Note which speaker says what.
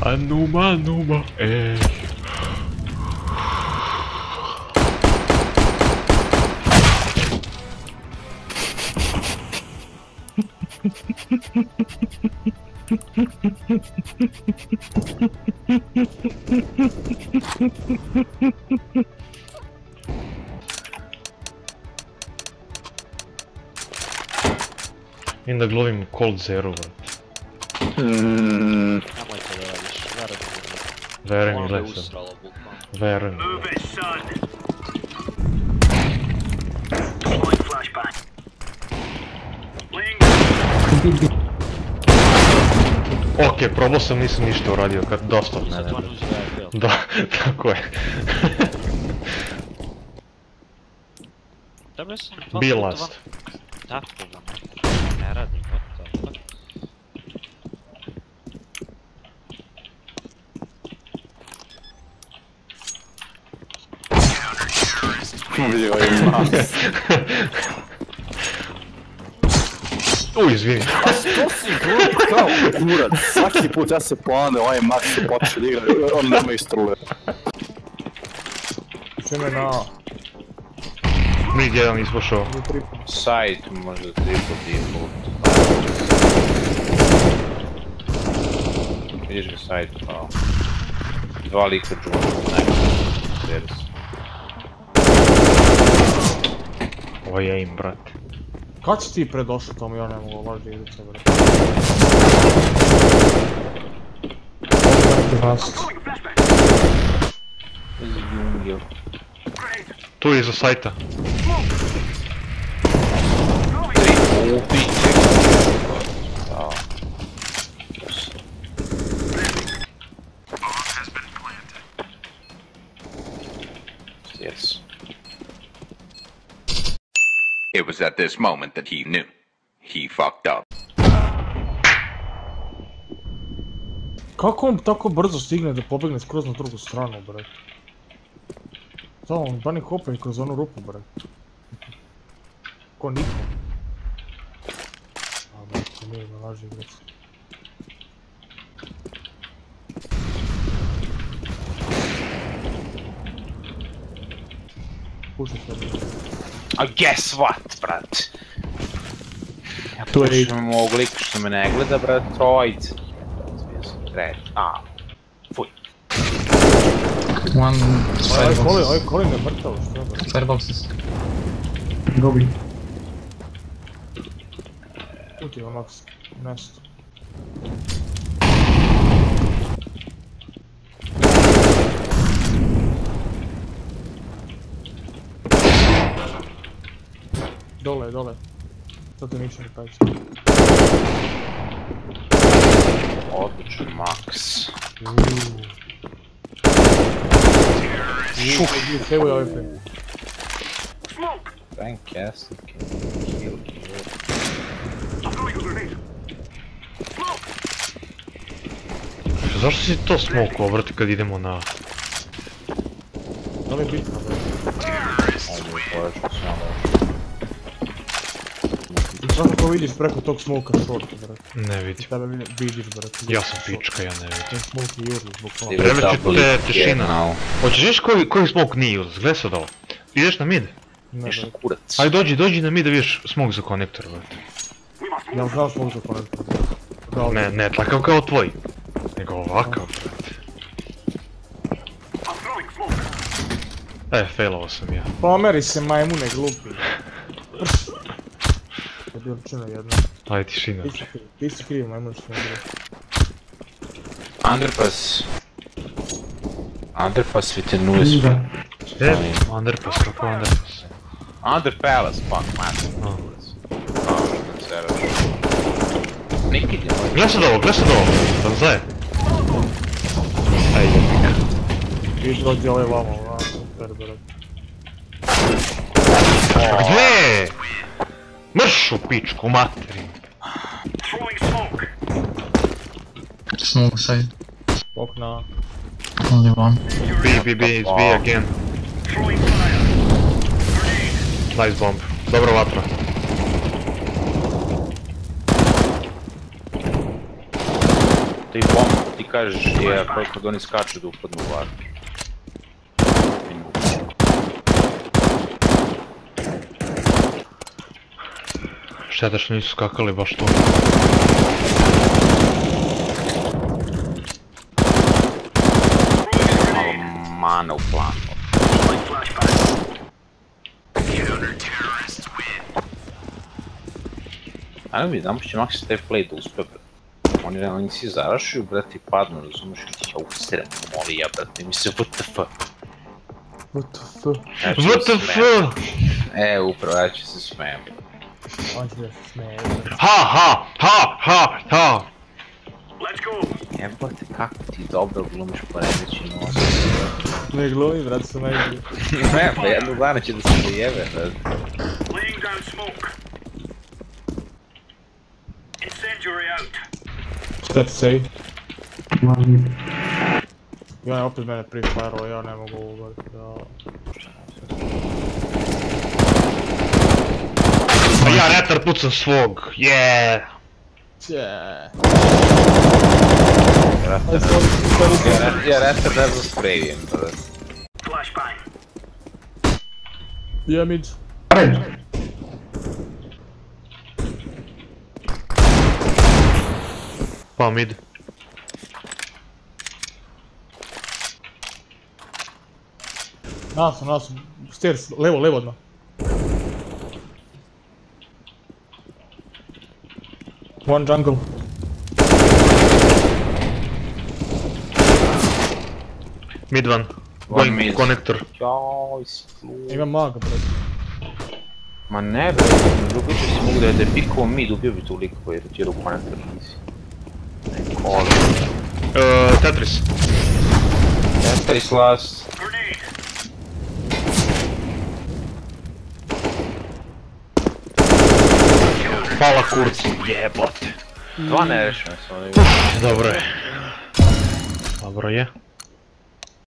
Speaker 1: Анума, анума, эй. I onda glovim Cold Zero.
Speaker 2: Mm.
Speaker 1: Veruj mi, gledaj sad. Veruj mi. Ok, probao sam, nisam ništa uradio, kad dosta od mene. Da, tako je.
Speaker 2: Dobro sam
Speaker 1: Be last.
Speaker 2: Tako ga, ne radim,
Speaker 3: Vidio ima.
Speaker 1: U, izvini.
Speaker 3: Što si glup kao kurac? Svaki put ja se plane, ovaj Max se počne da igra, on nema istrule.
Speaker 4: Svime na A.
Speaker 1: Mid jedan ispošao.
Speaker 5: Site možda triple default. Vidiš ga site kao. Dva lika džuma. Ne. Servis.
Speaker 1: Ovo je aim, brate.
Speaker 4: Kad si ti predošao tomu, ja ne mogu laži igrice, bre.
Speaker 5: Jungil.
Speaker 1: Tu je iza sajta.
Speaker 5: Da. Yes.
Speaker 6: It was at this moment that he knew. He fucked up.
Speaker 4: Kako on tako brzo stigne da pobegne skroz na drugu stranu, bre? Da, on bani hopa i kroz onu rupu, bre. Ko niko. A, bre, to nije na laži. Puši se, bre.
Speaker 5: A guess what, brat? Ja
Speaker 4: Tu je
Speaker 5: pušim ovog lika što me ne gleda, brat, trojice. Red. A. Fuj.
Speaker 7: One
Speaker 4: Ovaj Colin,
Speaker 7: firebox.
Speaker 4: ovaj Colin je mrtav, što je, bre?
Speaker 7: Fireboxes. Gobi.
Speaker 4: Tu ti je Max, Dole, dole. To ti ništa ne pazi.
Speaker 5: Odličan Max.
Speaker 4: Šuk! Evo je ovaj.
Speaker 5: Fantastic. Kill, kill.
Speaker 1: Zašto si to smoke brate, kad idemo na...
Speaker 4: Da li je bitno, bre?
Speaker 5: Ajde, pojaču
Speaker 4: svakako vidiš preko tog smoka short, bre.
Speaker 1: Ne vidim.
Speaker 4: tebe vidi- vidiš, bre.
Speaker 1: Ja sam pička, ja ne vidim.
Speaker 4: Ten smoke i juri zbog toga.
Speaker 1: Preveće te tišina. Hoćeš viš koji, koji smoke nije uz? Gledaj sad ovo. Ideš na mid?
Speaker 4: Ne,
Speaker 5: Ništa
Speaker 4: bre.
Speaker 5: kurac.
Speaker 1: Ajde dođi, dođi na mid da vidiš smoke za konektor, brate.
Speaker 4: Ja vam znao smoke za konektor. Kao
Speaker 1: Ne, ne takav kao tvoj. Nego ovakav, brate. E, failovo sam ja.
Speaker 4: Pomeri se majmune glupi. To je bilo čino jedno.
Speaker 1: Ajde, tišina.
Speaker 4: Ti si kriv, ti si kriv majmun što ne.
Speaker 5: Underpass. Underpass with an USB.
Speaker 1: E, underpass, kako underpass?
Speaker 5: Under Palace, fuck, massive.
Speaker 1: A.
Speaker 5: Neki je moj.
Speaker 1: Gledaj sad ovo, gledaj sad ovo. Da zaje. Ajde,
Speaker 4: Viš dođe ovaj vamo, a, super, bre.
Speaker 1: Gdje? Mrš u pičku, materi.
Speaker 7: Smoke side.
Speaker 4: Okna.
Speaker 7: Only one.
Speaker 1: B, B, B, it's B again. Nice bomb. Dobra vatra.
Speaker 5: Ti bomb. ti kažeš je kad oni skaču da upadnu u vatru.
Speaker 1: Šteta što nisu skakali baš tu.
Speaker 5: Malo mana u planu. Ajde mi, damo će Maxi taj play da uspe, brate. Oni, oni si zarašuju, brate, i padnu, razumiješ, i ti ja usrem, moli ja, brate, mi se WTF.
Speaker 4: What the fuck?
Speaker 5: Ja ću
Speaker 1: What
Speaker 5: da
Speaker 1: the
Speaker 5: smijem.
Speaker 1: fuck?
Speaker 5: E, upravo, ja ću se smijem.
Speaker 4: On će da se smeje.
Speaker 1: Ha, ha, ha, ha, ha.
Speaker 5: Jebate, kako ti dobro glumiš poremeći nos.
Speaker 4: Ne glumi, brate, se najbolje.
Speaker 5: ne, pa jednog dana će da se dojebe, brate.
Speaker 8: Laying down smoke. Incendiary out.
Speaker 4: Šta ti say? Ja je opet mene prefirao, ja ne mogu ovo, brate, da...
Speaker 1: Pa ja retar pucam svog, yeah.
Speaker 4: Će.
Speaker 5: Ja, ja retar da zasprejujem, brate.
Speaker 8: Flashbang.
Speaker 4: Ja mid.
Speaker 1: Pa mid.
Speaker 4: Nas, nas, stairs, levo, levo odmah. One jungle.
Speaker 1: Mid one.
Speaker 5: One
Speaker 1: Going
Speaker 5: mid.
Speaker 1: connector.
Speaker 5: Joj, slu.
Speaker 4: Ima maga, brate.
Speaker 5: Ma ne, brate, drugo će si mogu da je da je pikao mid, ubio bi toliko, jer ti je ruku na nisi. Ne, kolo.
Speaker 1: Uh, Tetris.
Speaker 5: Tetris last.
Speaker 1: Hvala kurcu, jebote.
Speaker 5: Dva nerešene su oni.
Speaker 1: Dobro je. Dobro je.